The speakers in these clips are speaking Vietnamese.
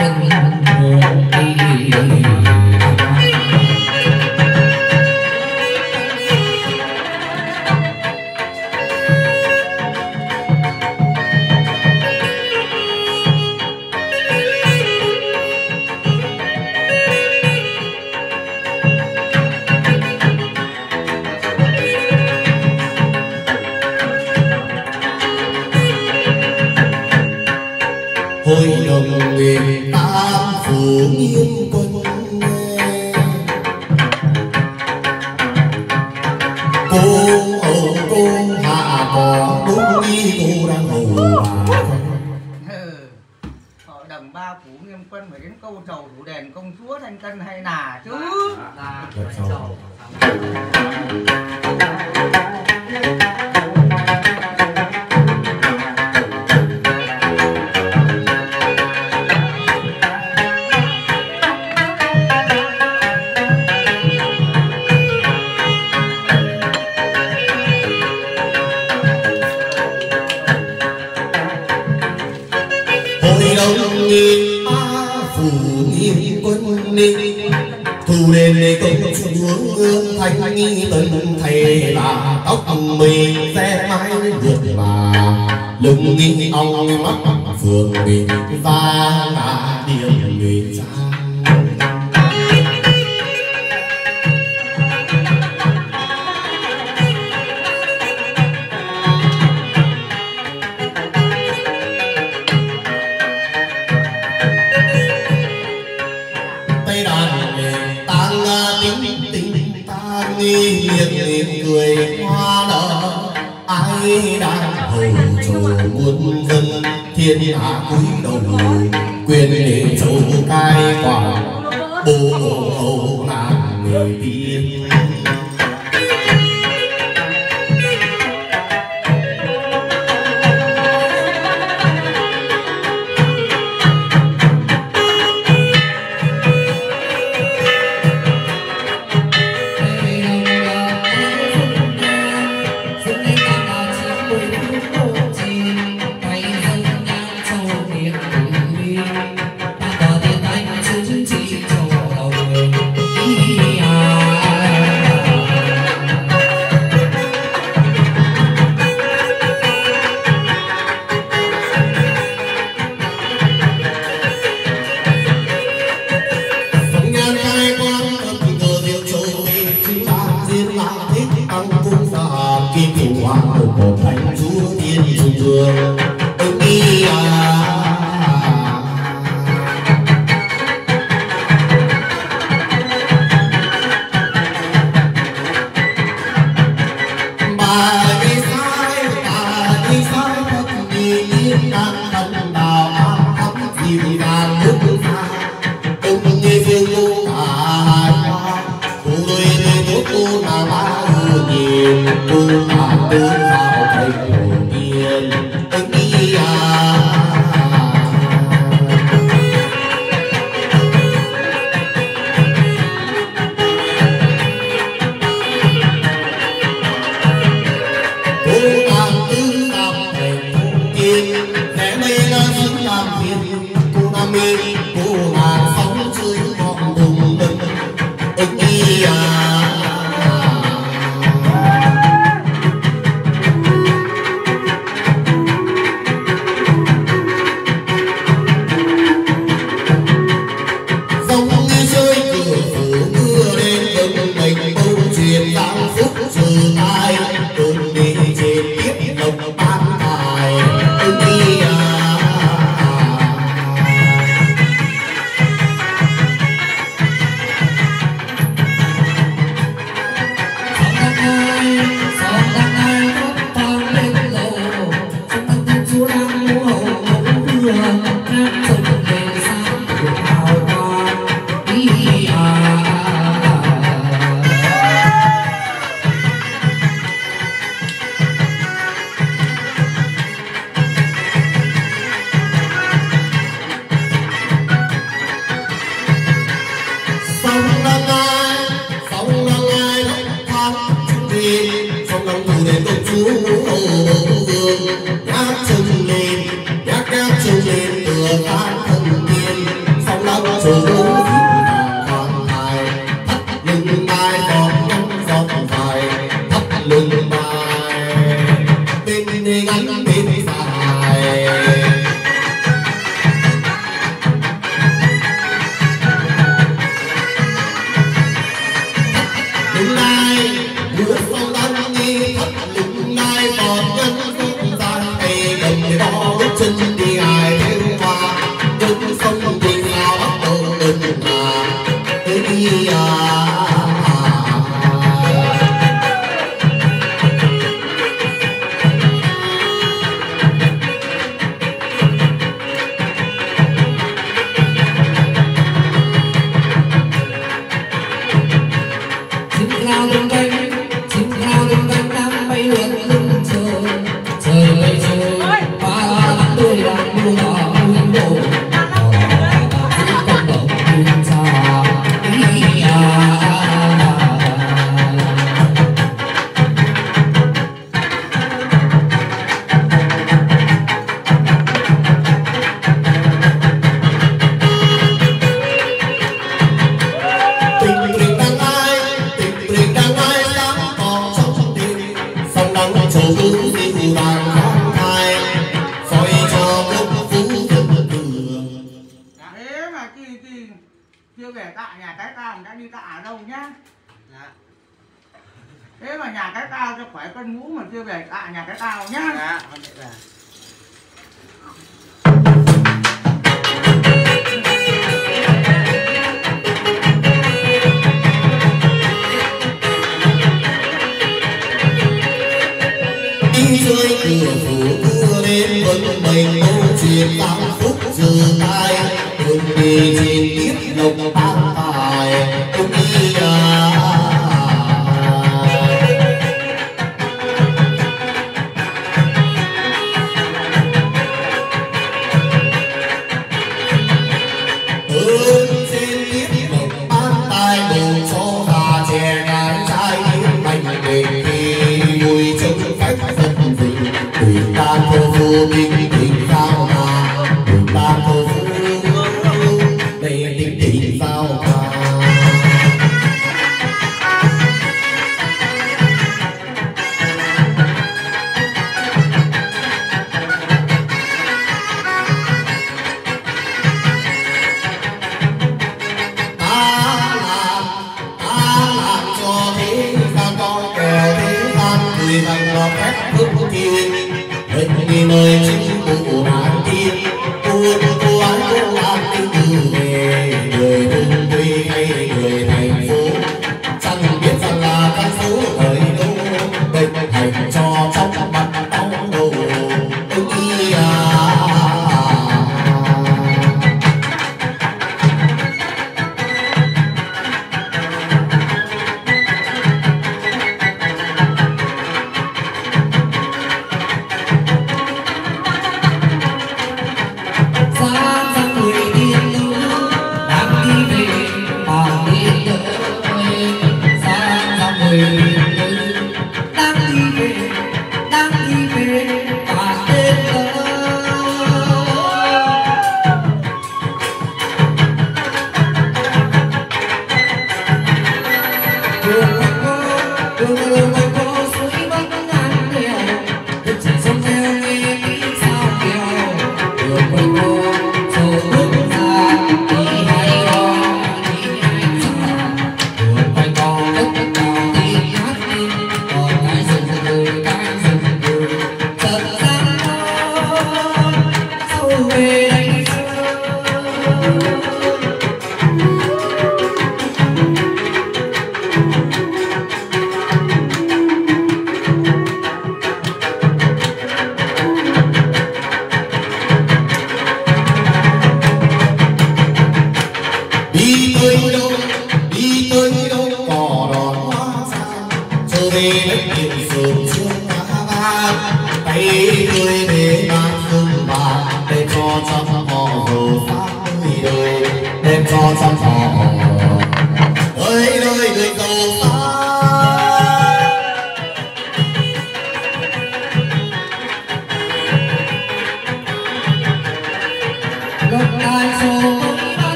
ta quân hồ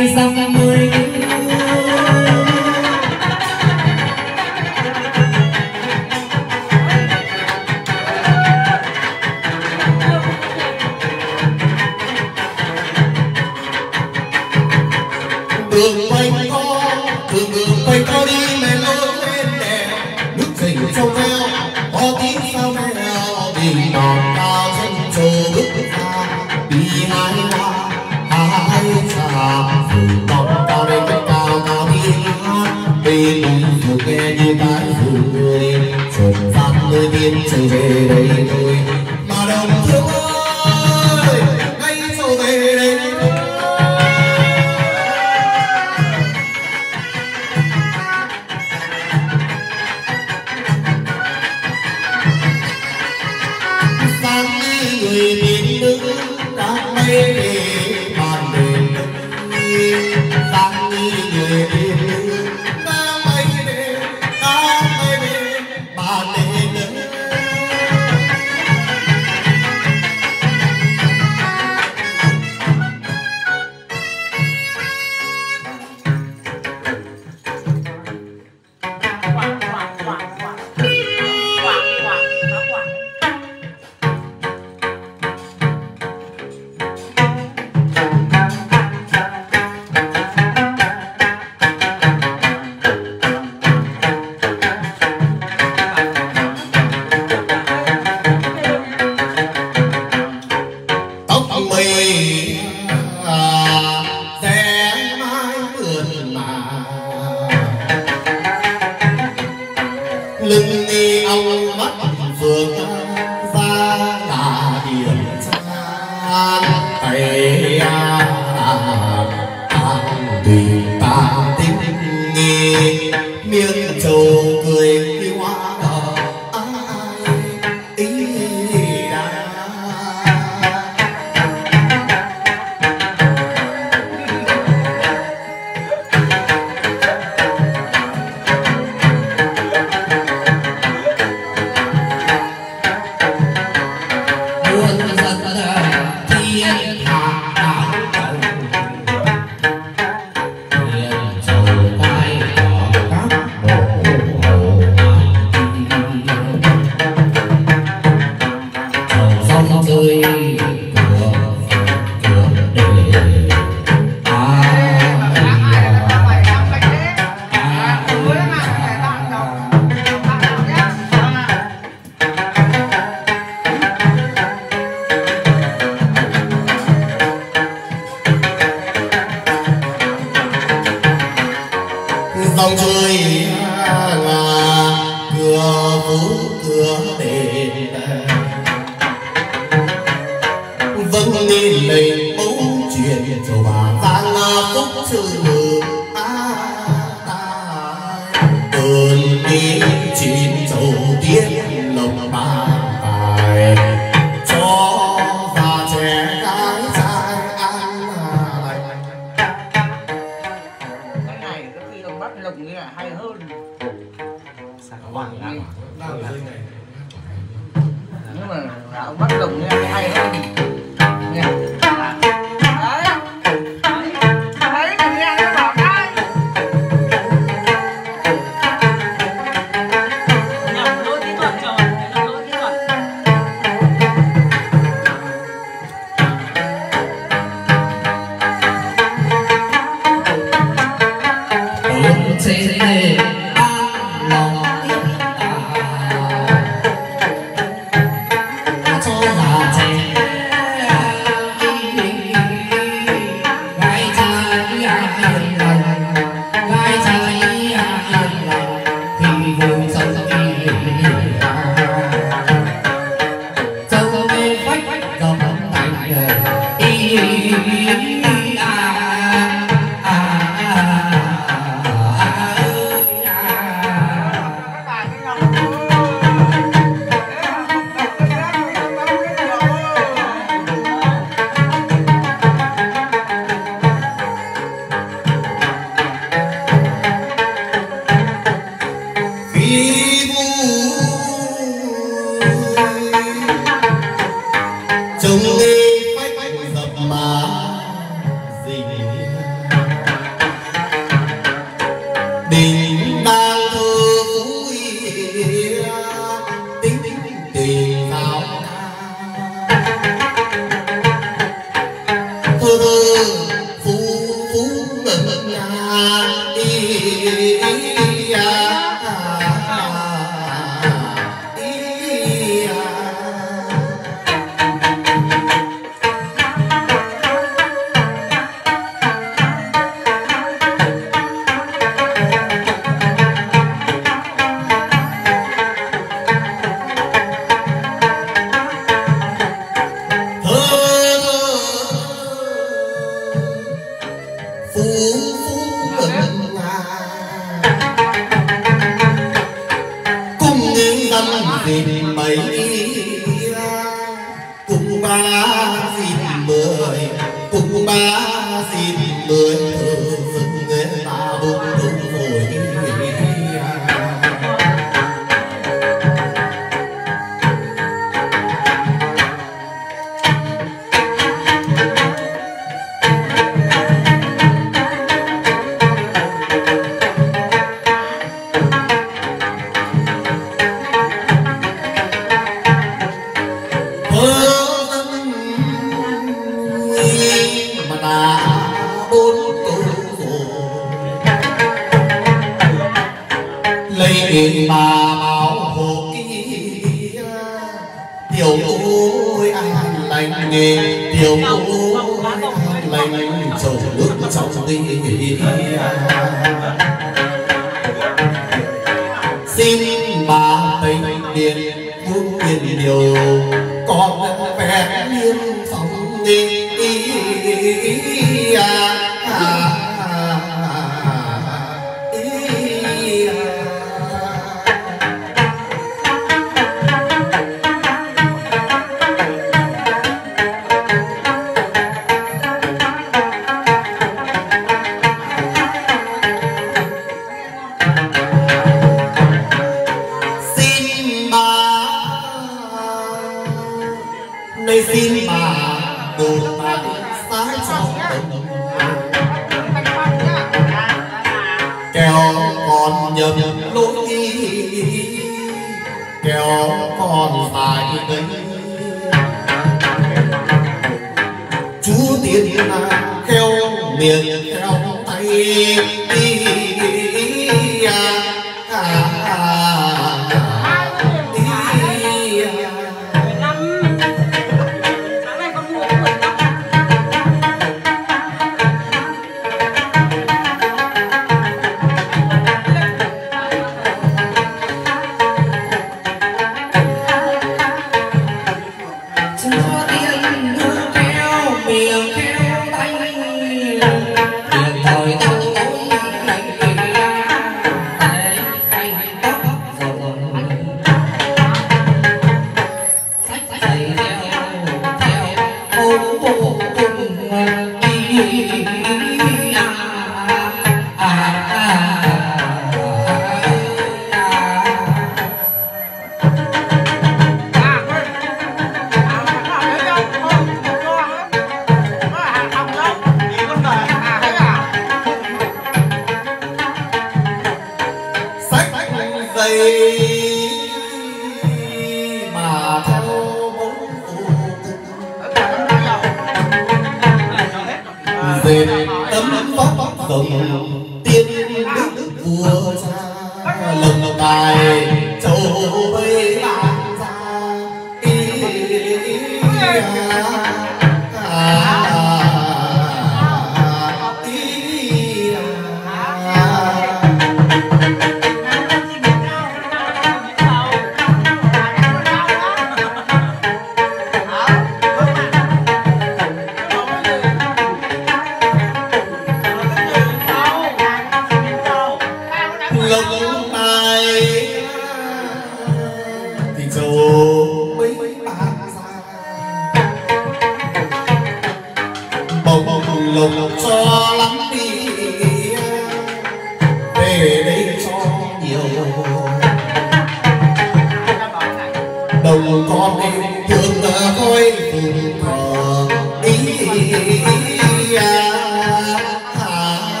ngày rằm mười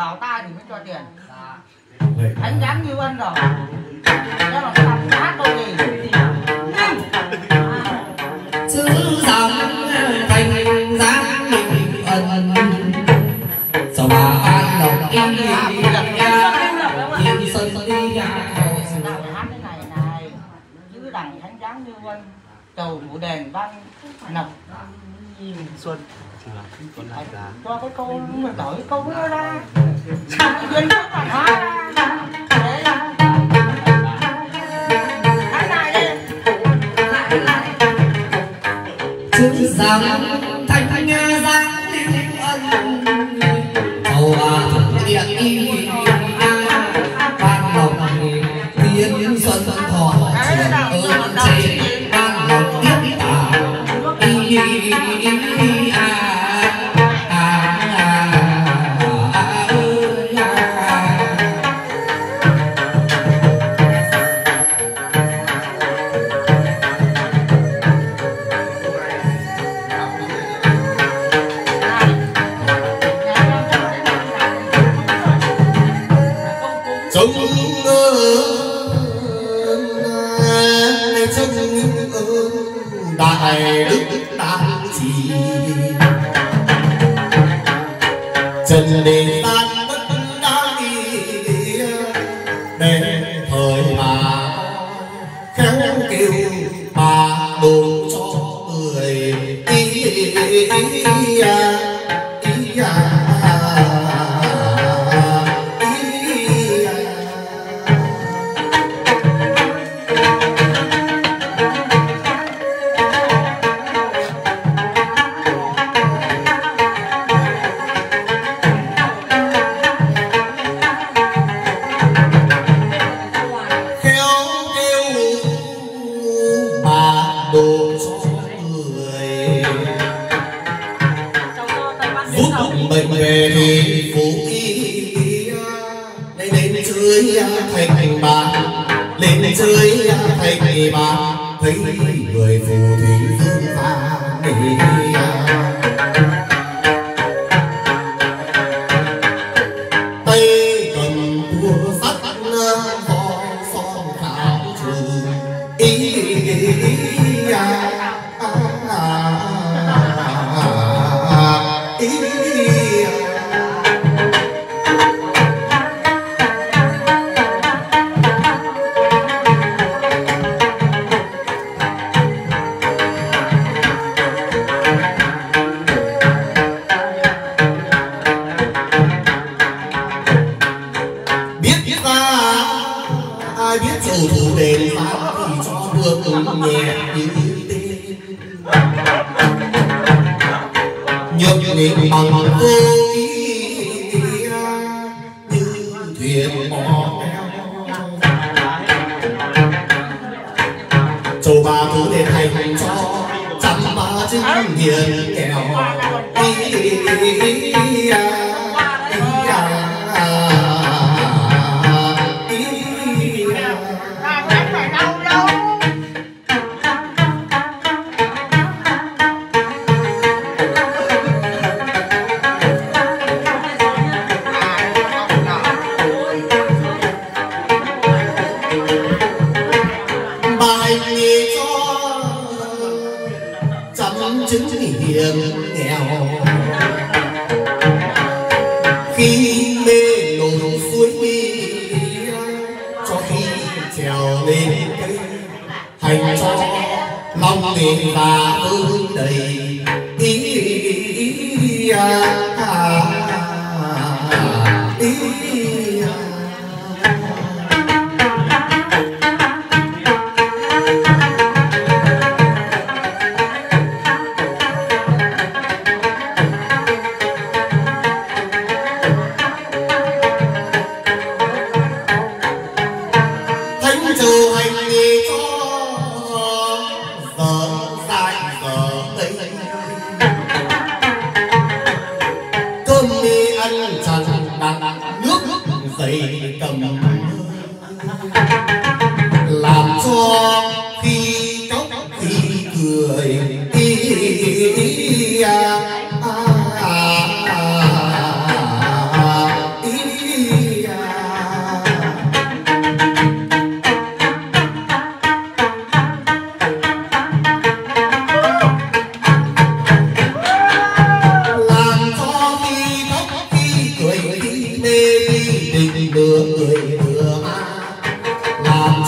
vào tay thì mới cho tiền. Dạ. Đánh giám như ân rồi. thì là lại là cho cái câu mà đổi câu nó ra sao duyên nó còn hóa Hãy subscribe cho kênh Ghiền Mì Gõ Để không bỏ lỡ những video hấp dẫn Yeah.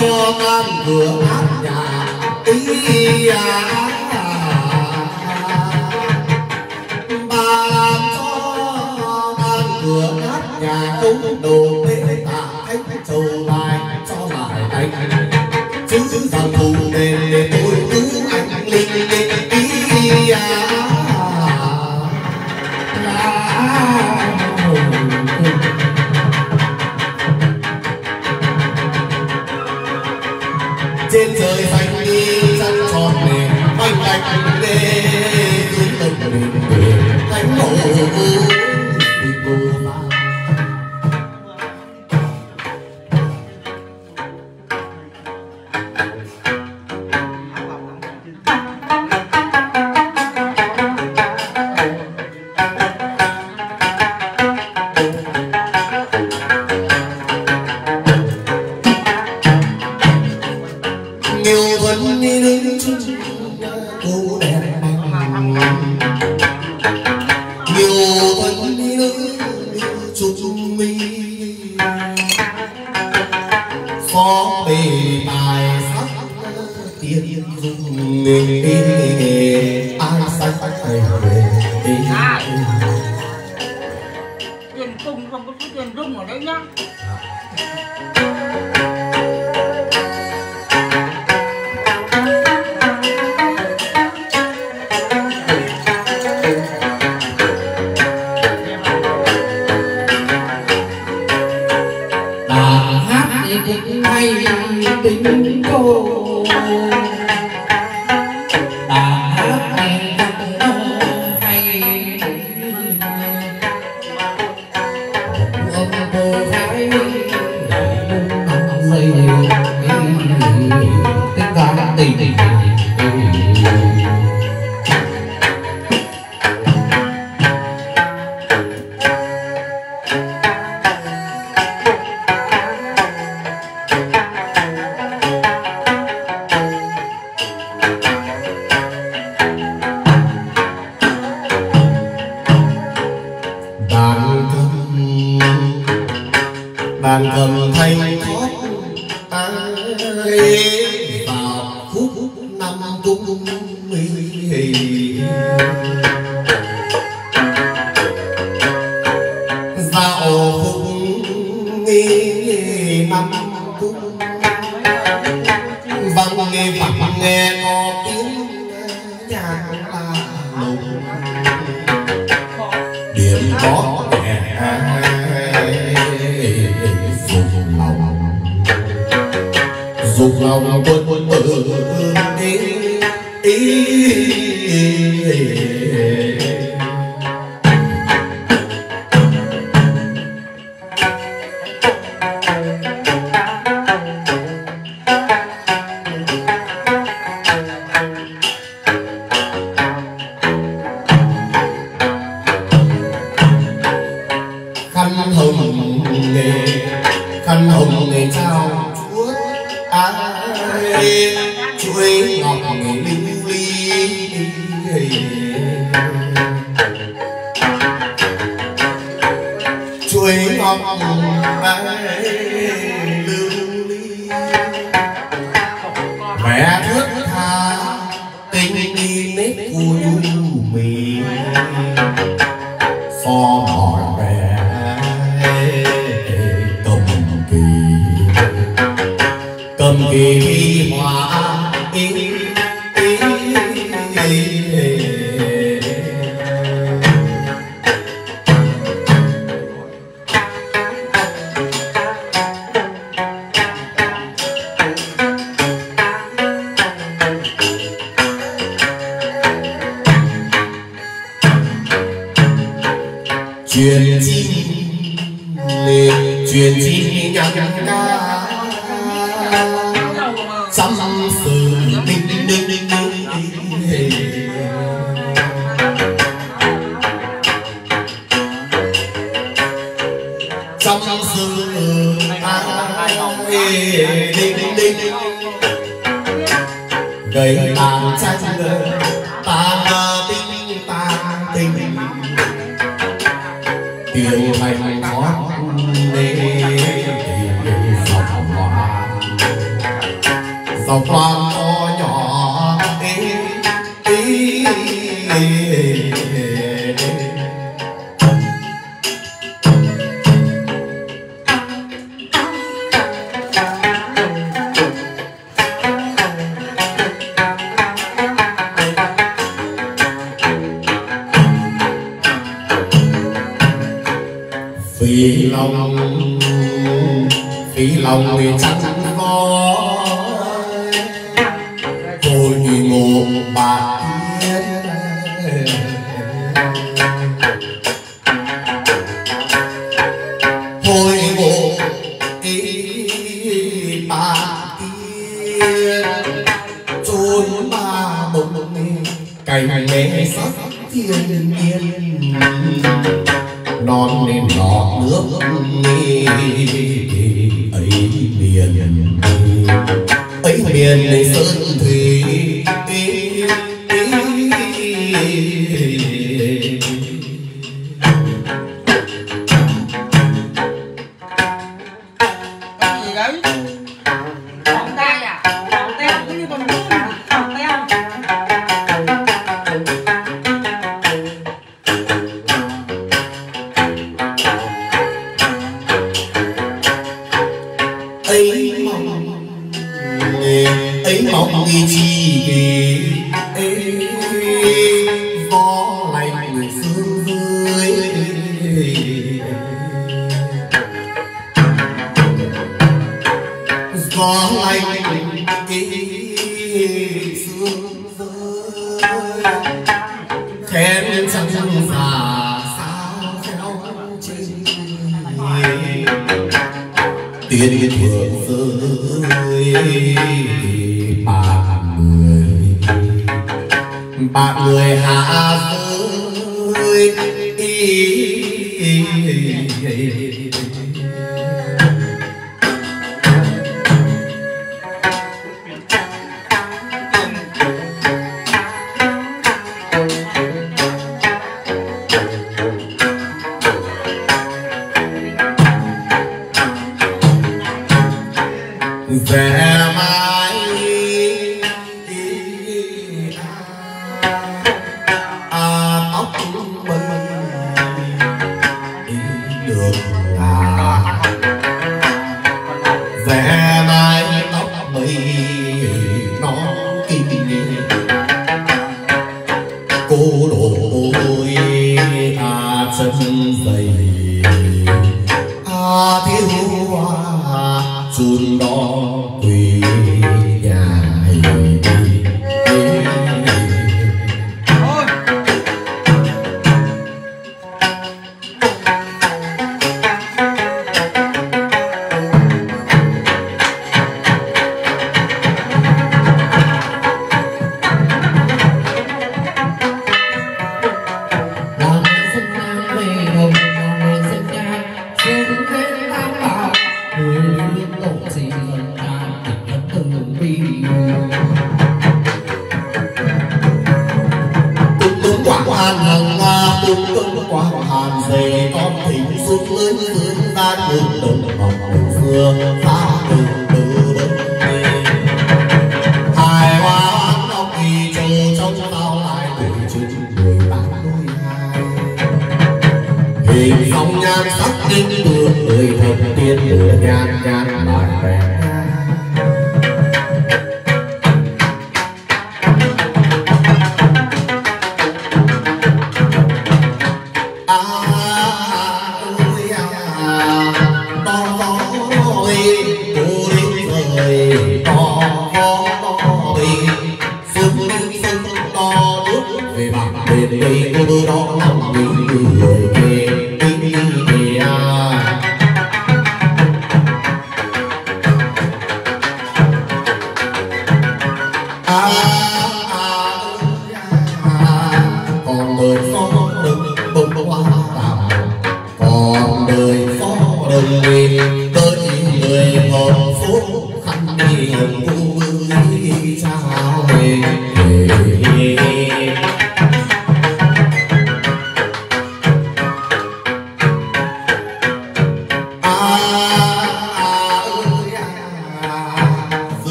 Cho ngang cửa hát Thank you. ồ khúc nghi năm cung vâng nghe phật nghe có tiếng nhạc là lùng điểm có vẻ dùng lòng. Dùng lòng quân quân tử ý ý phi long phi long trắng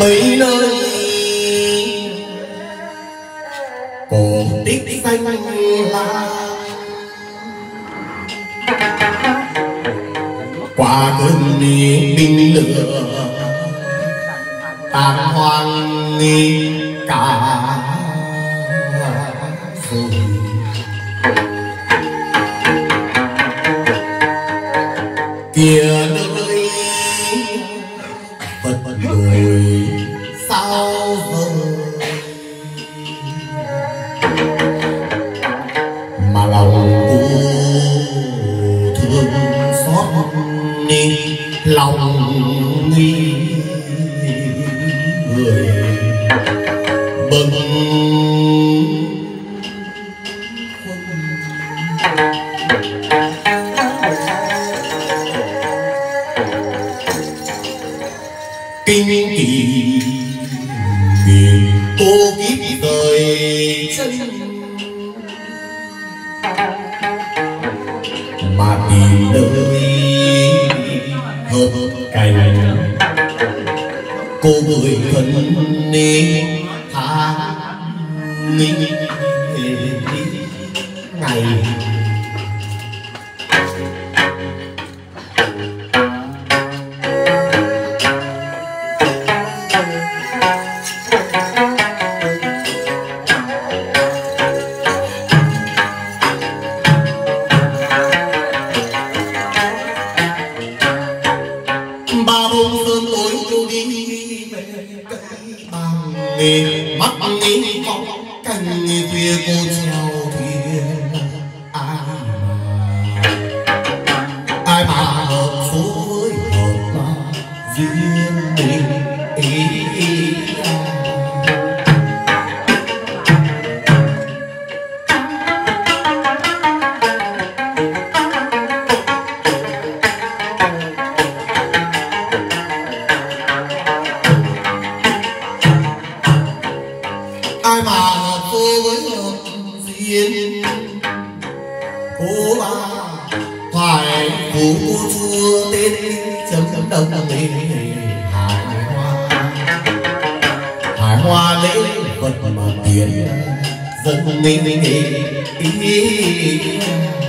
mấy nơi. Cổ tích xanh là qua cơn đi binh lửa. Tàn hoang nghi cả rồi kia ý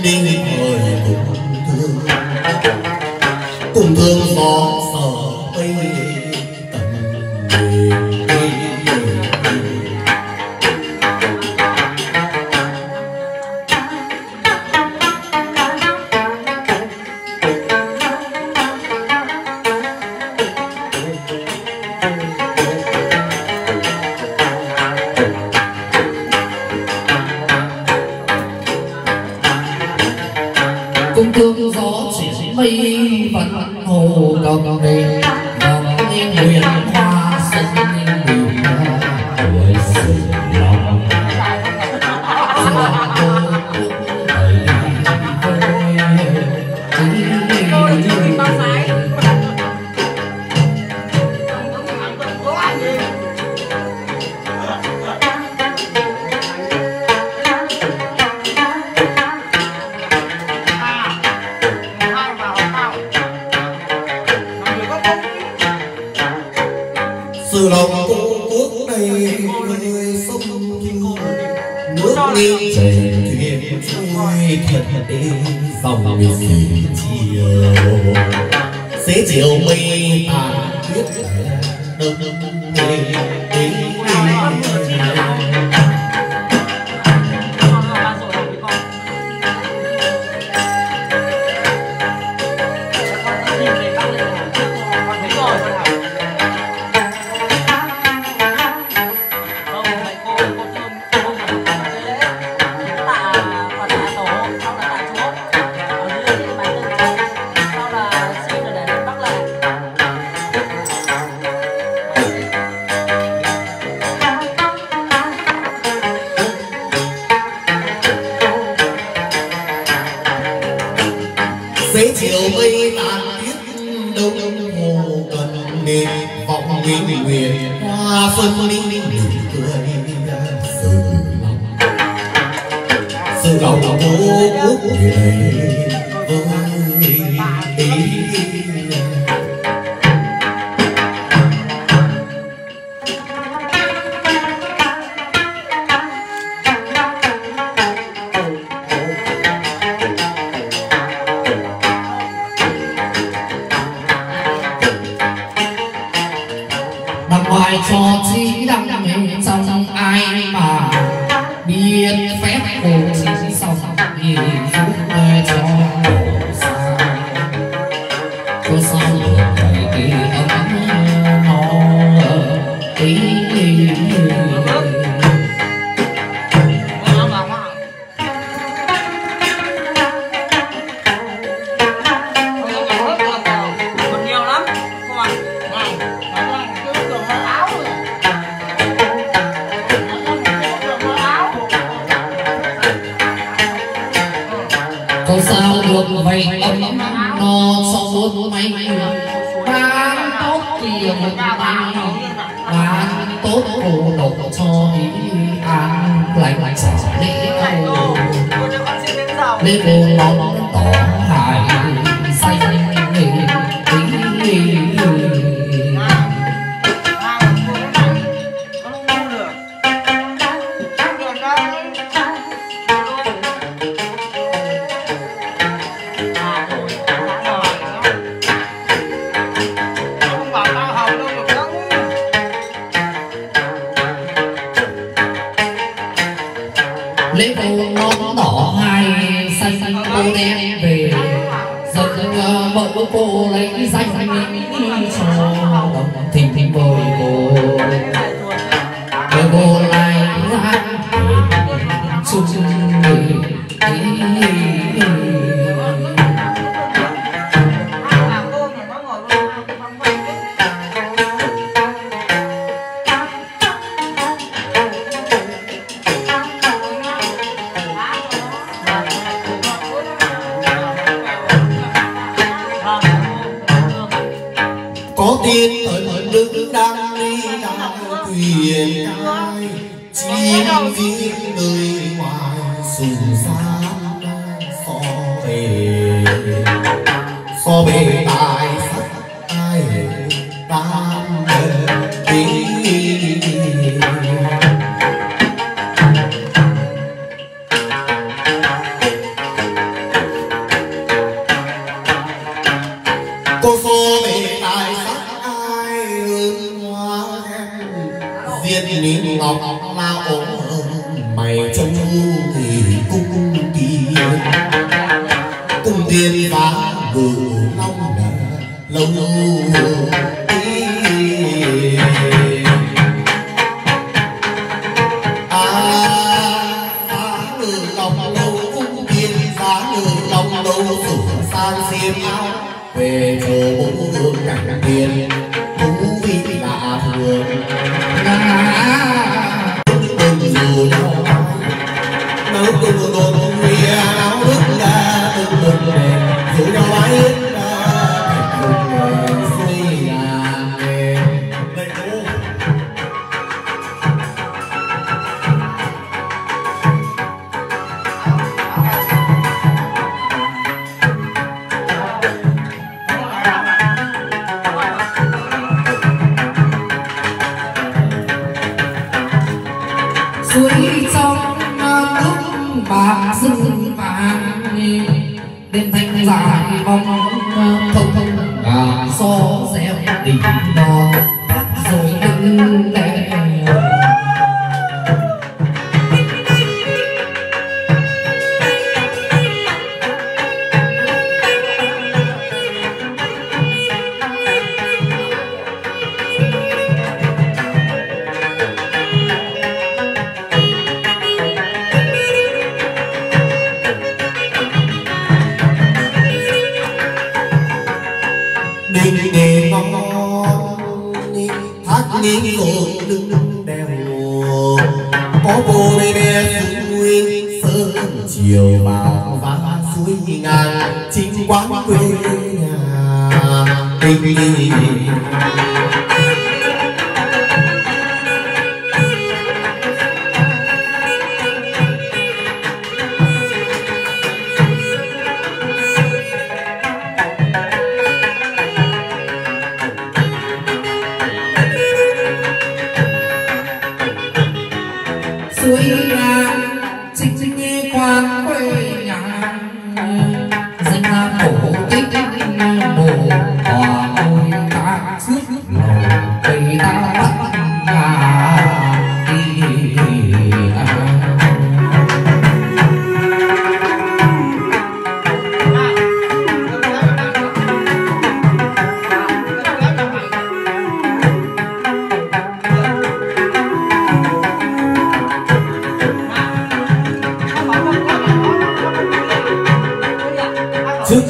nem me.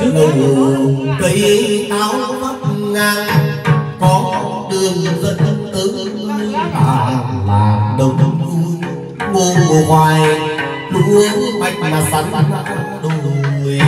trước nguồn cây áo vắt ngang có đường dẫn tới à là đồng vui ngô hoài lúa bạch mà sắn đồi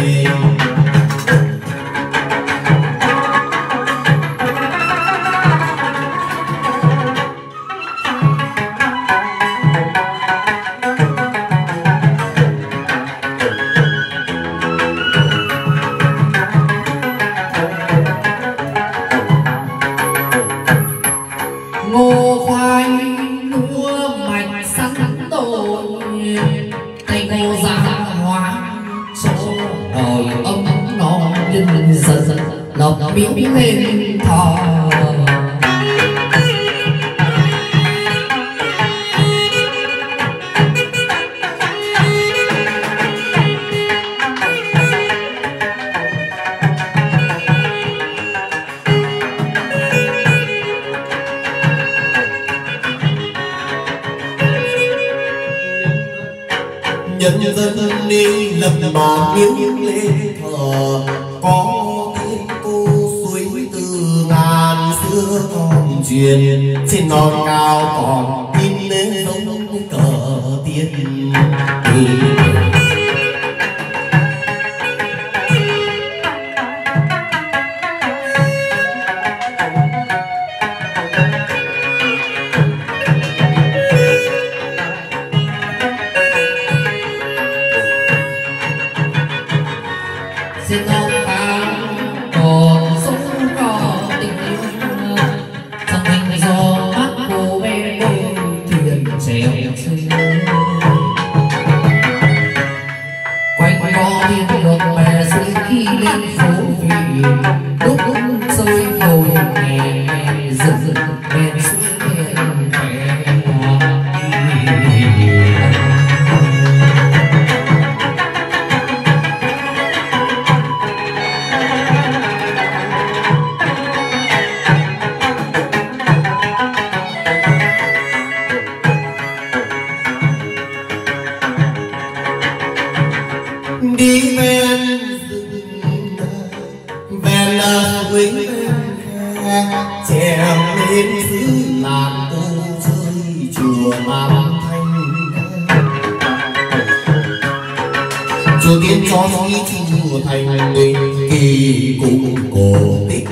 chưa tiến cho sĩ chùa thành tình kỳ cùng cổ tích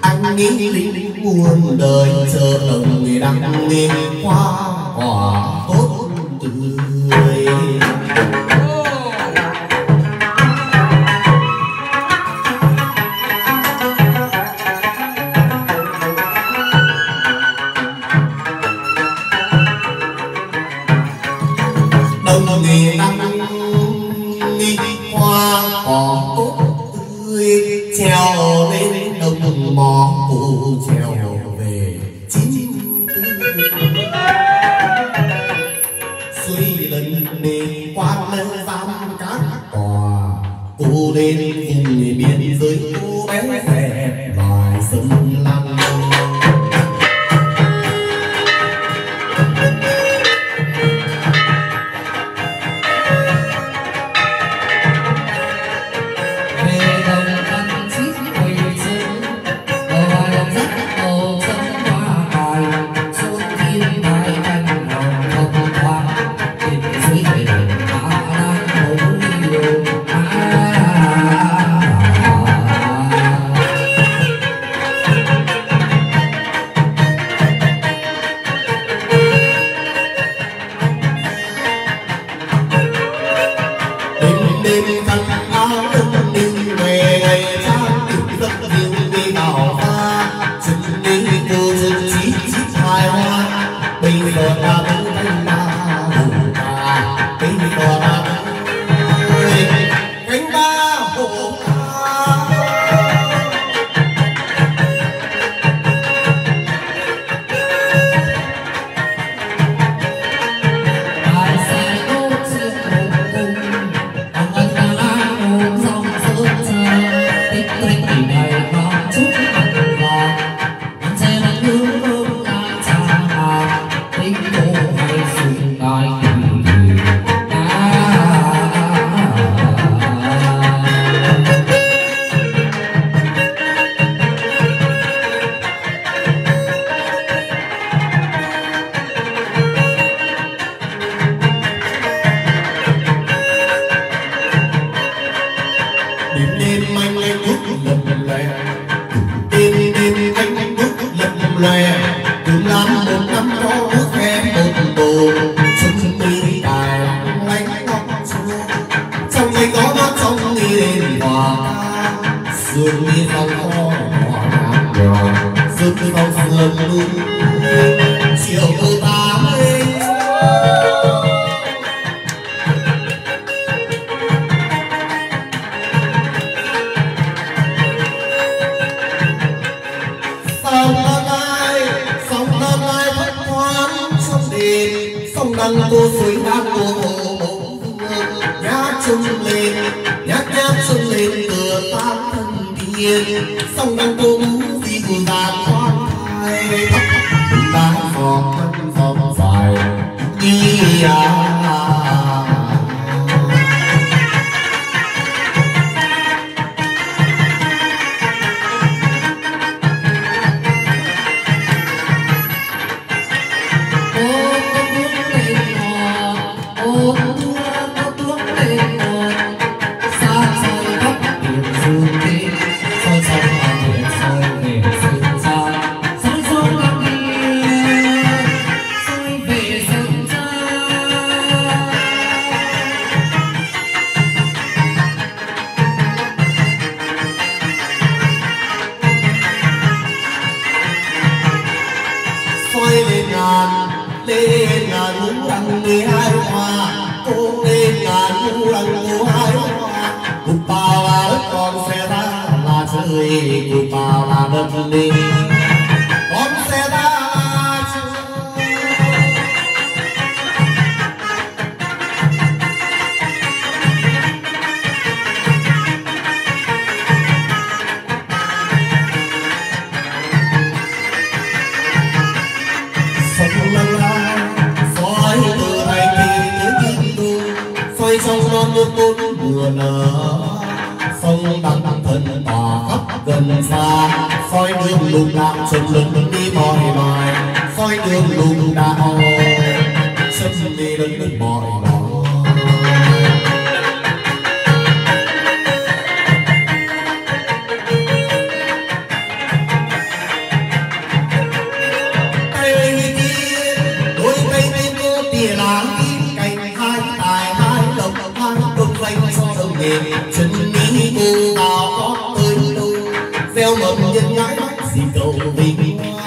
anh nghĩ lính buồn đời chờ đồng người đang nghe qua quả Lord. Baby. on.